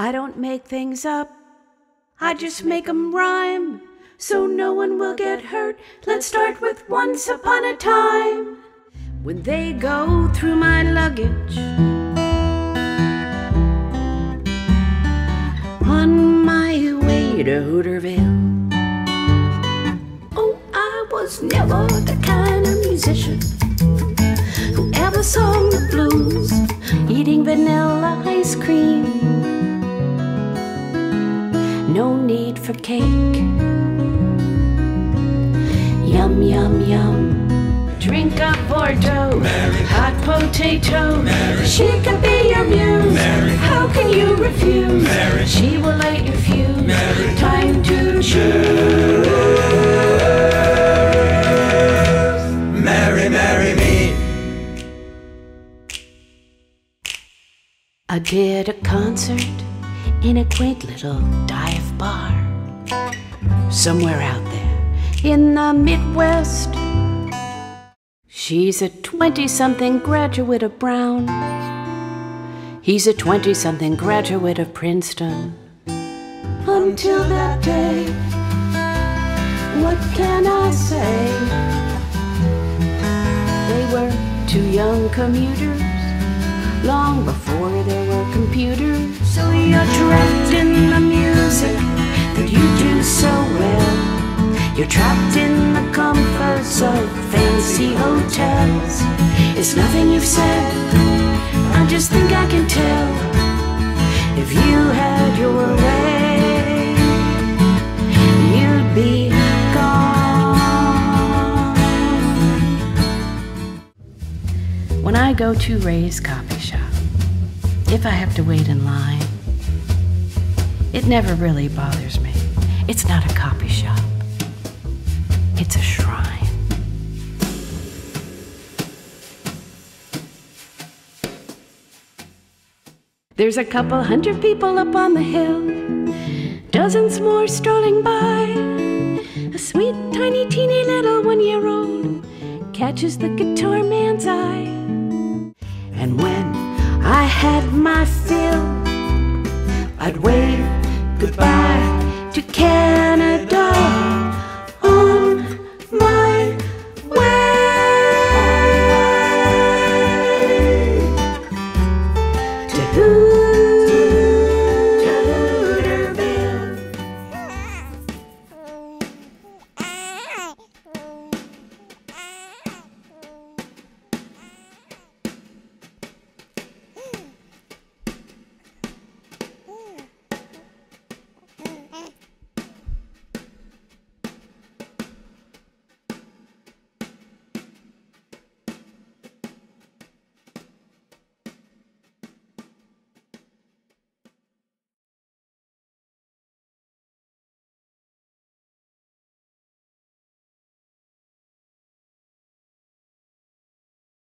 I don't make things up, I just make 'em rhyme so no one will get hurt. Let's start with once upon a time. When they go through my luggage on my way to Hooterville. Oh, I was never the kind of musician who ever sung the blues, eating vanilla ice cream. No need for cake. Yum, yum, yum. Drink a Bordeaux, Mary. hot potato. Mary. She can be your muse. Mary. How can you refuse? Mary. She will light your fuse. Mary. Time to choose. Marry, marry me. I did a concert in a quaint little dive bar somewhere out there in the Midwest. She's a 20 something graduate of Brown. He's a 20 something graduate of Princeton. Until that day, what can I say? They were two young commuters long before there were computers. So you're trapped in the music that you do so well. You're trapped in the comforts of fancy hotels. It's nothing you've said, I just think I can tell. If you had your way, you'd be gone. When I go to Ray's coffee shop, if I have to wait in line, it never really bothers me. It's not a coffee shop, it's a shrine. There's a couple hundred people up on the hill, dozens more strolling by. A sweet, tiny, teeny little one year old catches the guitar man's eye. And when I had my fill, I'd wait Goodbye to Canada.